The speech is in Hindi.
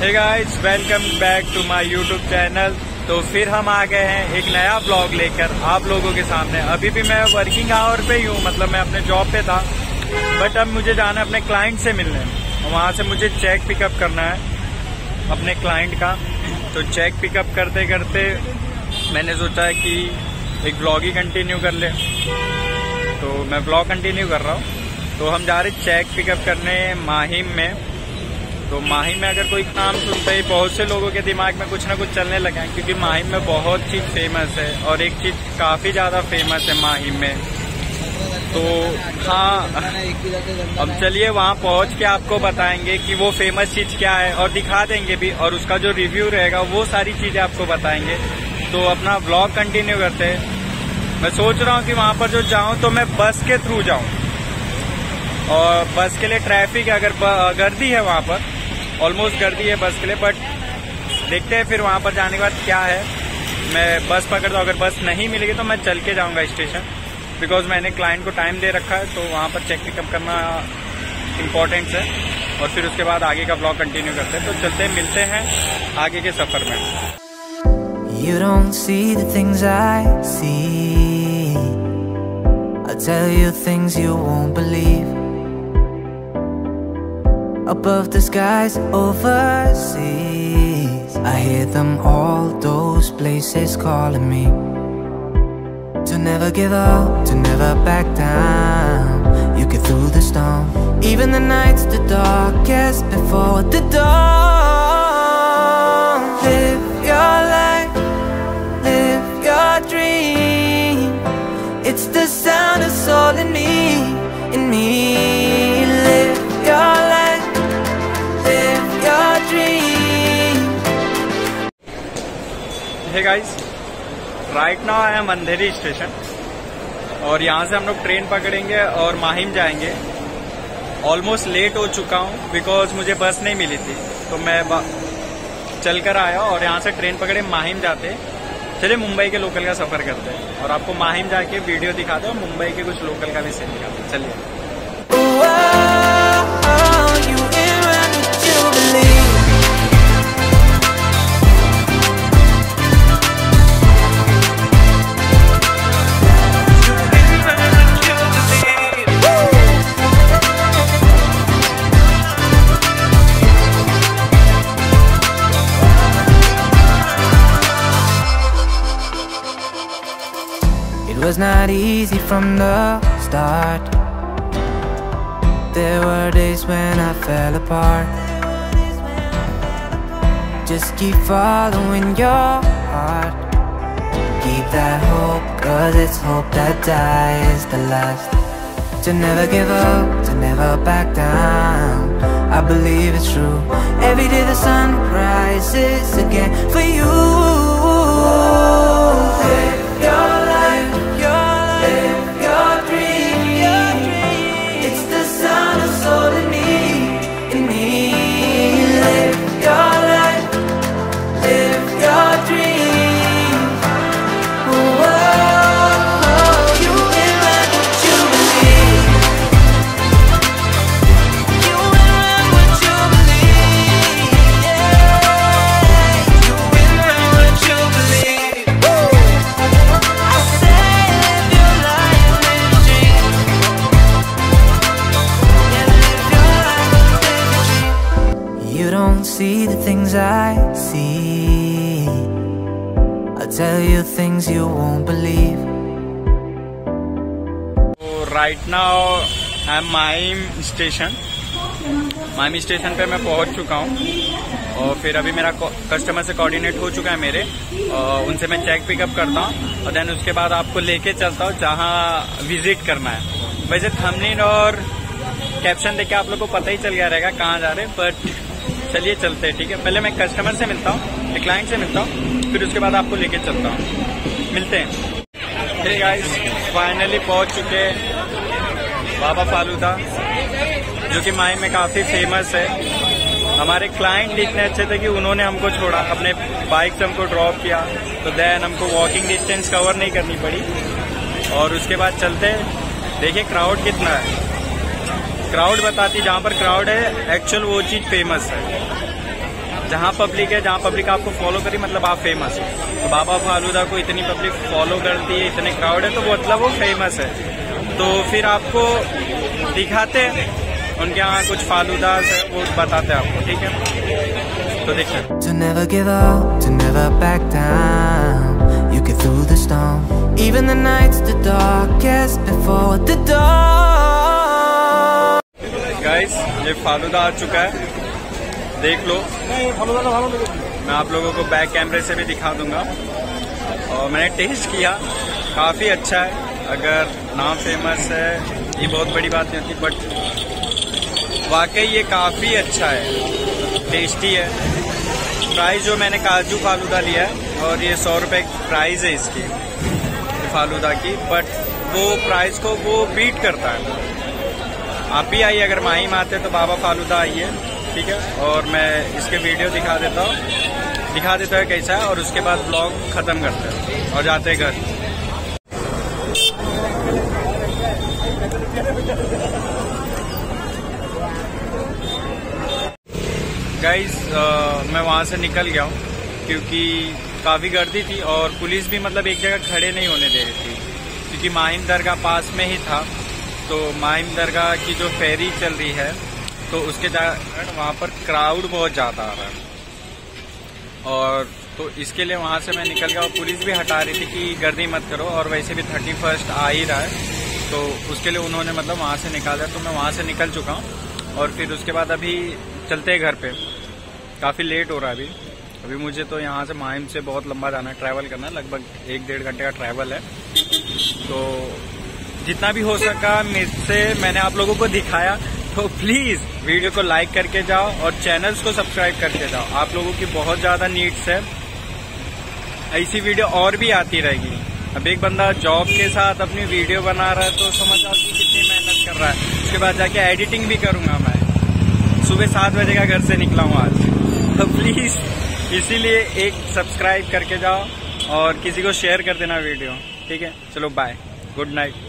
Hey guys welcome back to my YouTube channel तो फिर हम आ गए हैं एक नया ब्लॉग लेकर आप लोगों के सामने। अभी भी मैं वर्किंग आवर पे ही हूँ मतलब मैं अपने जॉब पे था। बट अब मुझे जाना है अपने क्लाइंट से मिलने। वहाँ से मुझे चेक पिकअप करना है अपने क्लाइंट का। तो चेक पिकअप करते करते मैंने सोचा है कि एक ब्लॉग ही कंटिन्यू कर ले। तो मैं ब्लॉग कंटिन्यू कर रहा हूँ। तो हम जा रहे चेक पिकअप करने माहिम में। तो माहिम में अगर कोई नाम सुनते ही बहुत से लोगों के दिमाग में कुछ ना कुछ चलने लगे है, क्योंकि माहिम में बहुत चीज़ फ़ेमस है और एक चीज़ काफ़ी ज़्यादा फ़ेमस है माहिम में। तो हाँ अब चलिए वहाँ पहुँच के आपको बताएँगे कि वो फ़ेमस चीज़ क्या है और दिखा देंगे भी, और उसका जो रिव्यू रहेगा, वो सारी चीज़ें आपको बताएँगे। तो अपना ब्लॉग कंटिन्यू करते हैं। मैं सोच रहा हूँ कि वहाँ पर जो जाऊँ तो मैं बस के थ्रू जाऊँ। और बस के लिए ट्रैफ़िक अगर गर्दी है वहाँ पर ऑलमोस्ट कर दी है बस के लिए बट देखते हैं फिर वहाँ पर जाने के बाद क्या है। मैं बस पकड़ता हूँ अगर बस नहीं मिलेगी तो मैं चल के जाऊँगा स्टेशन बिकॉज़ मैंने क्लाइंट को टाइम दे रखा है तो वहाँ पर चेक पिकअप करना इम्पोर्टेंट है। और फिर उसके बाद आगे का ब्लॉग कंटिन्यू करते हैं। तो चलते हैं, मिलते हैं आगे के सफ़र में। You don't see the things I see. I'll tell you things you won't believe. Above the skies overseas. I hear them all, those places calling me to never give up, to never back down. You get through the storm, even the nights the darkest before the dawn. Live your life, live your dream. It's the sound of soul in me, in me. Hey guys right now I am Andheri station और यहाँ से हम लोग ट्रेन पकड़ेंगे और माहिम जाएँगे. ऑलमोस्ट लेट हो चुका हूँ बिकॉज़ मुझे बस नहीं मिली थी. तो मैं चल कर आया और यहाँ से ट्रेन पकड़े माहिम जाते. चलिए मुंबई के लोकल का सफ़र करते हैं. और आपको माहिम जाके वीडियो दिखाते और मुंबई के कुछ लोकल का भी सीन दिखाते चलिए. Was not easy from the start. There were days when I fell apart. Just keep following your heart. Keep that hope, cause it's hope that dies the last. To never give up, to never back down. I believe it's true. Every day the sun rises again for you see the things I see. I'll tell you things you won't believe. Right now I am Mahim station Mahim station पे मैं पहुँच चुका हूँ। और फिर अभी मेरा कस्टमर से कोऑर्डिनेट हो चुका है मेरे। और उनसे मैं चेक पिकअप करता हूँ। और देन उसके बाद आपको लेके चलता हूँ, जहाँ विज़िट करना है। वैसे थमनीन और कैप्शन देख के आप लोग को पता ही चल गया रहेगा कहाँ जा रहे बट चलिए चलते हैं, ठीक है? पहले मैं कस्टमर से मिलता हूँ क्लाइंट से मिलता हूँ, फिर उसके बाद आपको लेके चलता हूँ। मिलते हैं। गाइस फाइनली पहुँच चुके बाबा फालूदा, जो कि माई में काफ़ी फ़ेमस है। हमारे क्लाइंट इतने अच्छे थे कि उन्होंने हमको छोड़ा, अपने बाइक से हमको ड्रॉप किया तो देन हमको वॉकिंग डिस्टेंस कवर नहीं करनी पड़ी। और उसके बाद चलते, देखिए क्राउड कितना है। क्राउड बताती, जहाँ पर क्राउड है एक्चुअल वो चीज़ फ़ेमस है जहाँ पब्लिक है, जहाँ पब्लिक आपको फॉलो करी मतलब आप फ़ेमस है तो बाबा फालूदा को इतनी पब्लिक फॉलो करती है, इतने क्राउड है तो वो मतलब वो फ़ेमस है तो फिर आपको दिखाते हैं, उनके यहाँ कुछ फालूदास है, वो बताते हैं आपको, ठीक है तो देखते. You get through the storm. Even the nights, the darkest before the dawn. Guys ये फालूदा आ चुका है। देख लो। मैं आप लोगों को बैक कैमरे से भी दिखा दूँगा। और मैंने टेस्ट किया। काफ़ी अच्छा है। अगर नाम फ़ेमस है, ये बहुत बड़ी बात नहीं होती बट वाकई ये काफ़ी अच्छा है। टेस्टी है। प्राइस जो मैंने काजू फालूदा लिया है, और ये सौ रुपए प्राइस है इसकी फालूदा की। बट वो प्राइस को वो बीट करता है। आप भी आइए, अगर माहिम आते तो बाबा फालूदा आइए, ठीक है? और मैं इसके वीडियो दिखा देता हूँ। दिखा देता है कैसा है, और उसके बाद ब्लॉग खत्म करते हैं। और जाते हैं घर। गाइस मैं वहाँ से निकल गया हूँ, क्योंकि काफ़ी गर्दी थी, और पुलिस भी मतलब एक जगह खड़े नहीं होने दे रही थी, क्योंकि माहिम दरगाह पास में ही था। तो माहिम दरगाह की जो फेरी चल रही है तो उसके कारण वहाँ पर क्राउड बहुत ज़्यादा आ रहा है। और तो इसके लिए वहाँ से मैं निकल गया और पुलिस भी हटा रही थी कि गर्दी मत करो, और वैसे भी थर्टी फ़र्स्ट आ ही रहा है। तो उसके लिए उन्होंने मतलब वहाँ से निकाला तो मैं वहाँ से निकल चुका हूँ। और फिर उसके बाद अभी चलते हैं घर पे। काफ़ी लेट हो रहा है अभी। अभी मुझे तो यहाँ से माहिम से बहुत लंबा जाना है ट्रैवल करना है। लगभग एक डेढ़ घंटे का ट्रैवल है। तो जितना भी हो सका मुझसे मैंने आप लोगों को दिखाया। तो प्लीज़ वीडियो को लाइक करके जाओ और चैनल्स को सब्सक्राइब करके जाओ। आप लोगों की बहुत ज़्यादा नीड्स है। ऐसी वीडियो और भी आती रहेगी। अब एक बंदा जॉब के साथ अपनी वीडियो बना रहा है तो समझ आओ कि कितनी मेहनत कर रहा है। उसके बाद जाके एडिटिंग भी करूँगा मैं। सुबह सात बजे का घर से निकला हूँ आज। तो प्लीज़ इसीलिए एक सब्सक्राइब करके जाओ और किसी को शेयर कर देना वीडियो ठीक है? चलो बाय गुड नाइट